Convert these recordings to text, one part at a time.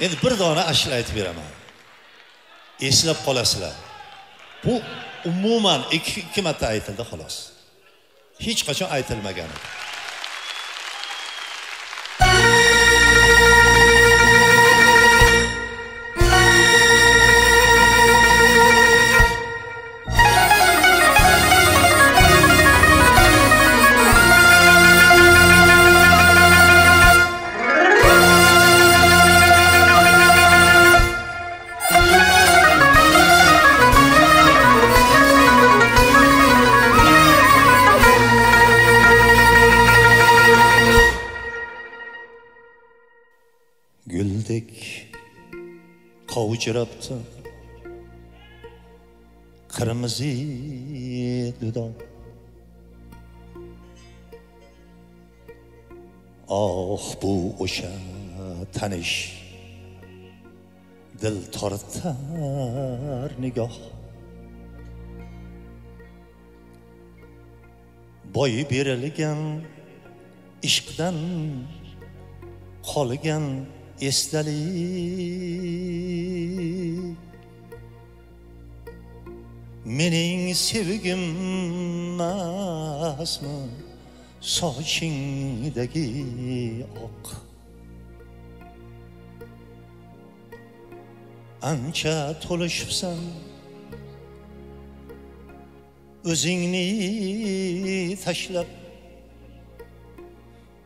endi bir dona ashula aytib beraman. Eslab qolasizlar. Bu umuman ikki ikki marta aytildi xolos. Hech qachon aytilmagan edi qovjirabdi qirmizi dudon oh ah, bu o'sha tanish dil tortar nigoh boy berilgan ishqdan qolgan esdalik mening sevgim emasmi sochingdagi oq. Ancha to'lishibsan. O'zingni tashlab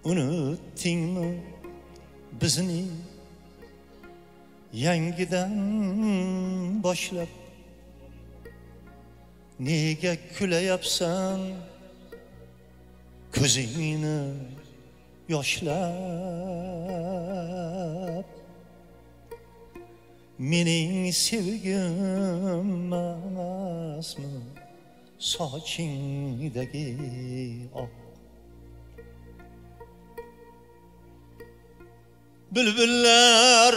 unutdingmi bizni yangidan boshlab nega kulayapsan ko'zingni yoshlab? Mening sevgim emasmi sochingdagi oq bülbüller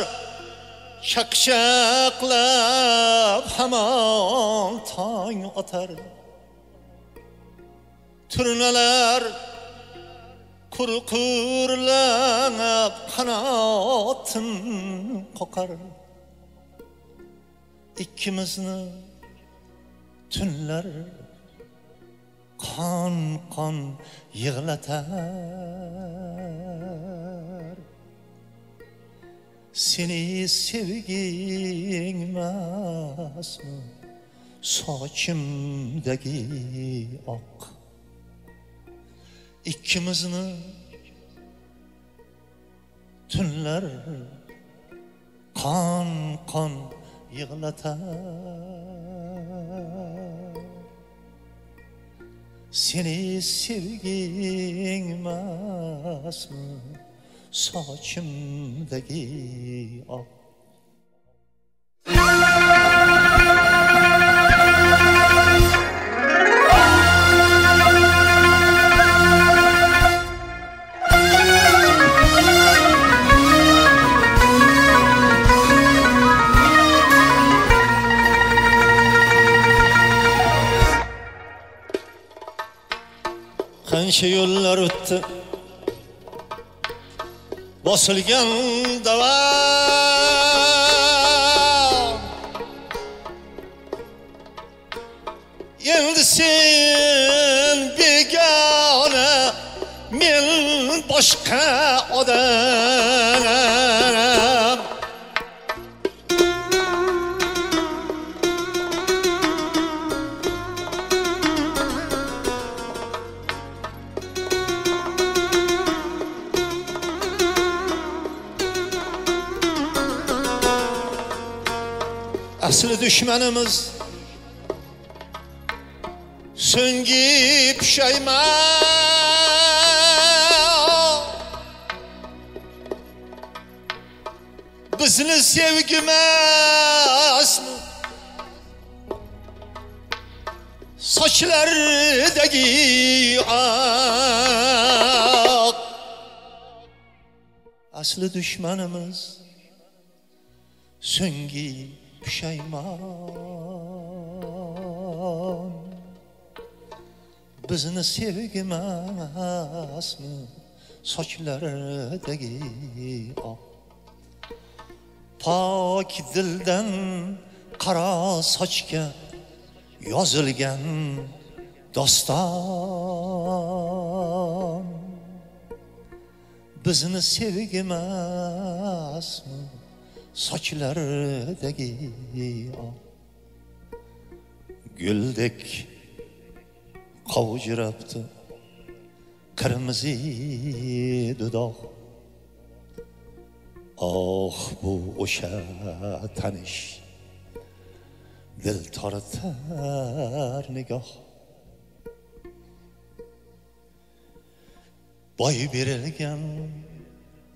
şakşaklab hamon tong otar turnalar kurkurlanab qanotin qoqar ikkimizni tunlar qon qon yig'latar seni sevgin emasmi sochimdagi oq ikkimizni tunlar qon qon yig'latar seni sevgin emasmi sochimdagi oq qancha yo'llar o'tdi bosilgan davom endi sen begona men boshqa odam. Asli düşmanımız? Söngü pişayman Bizni sevgimiz Saçlardaki ak Asli düşmanımız. Söngü pushaymon bizni sevgimasmi sochlaridagi oq pok dildan qaro sochga yozilgan doston. Bizni sevgimasmi sochlardagi guldek qovjirabdi qirmizi dudoq oh bu o'sha tanish dil tortar nigoh boy berilgan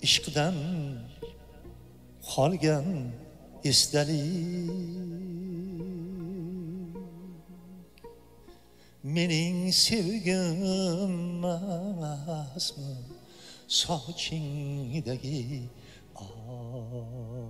ishqdan qolgan esdalik mening sevgim emasmi sochingdagi oq